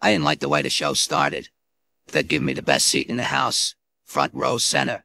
I didn't like the way the show started. They'd give me the best seat in the house, front row center.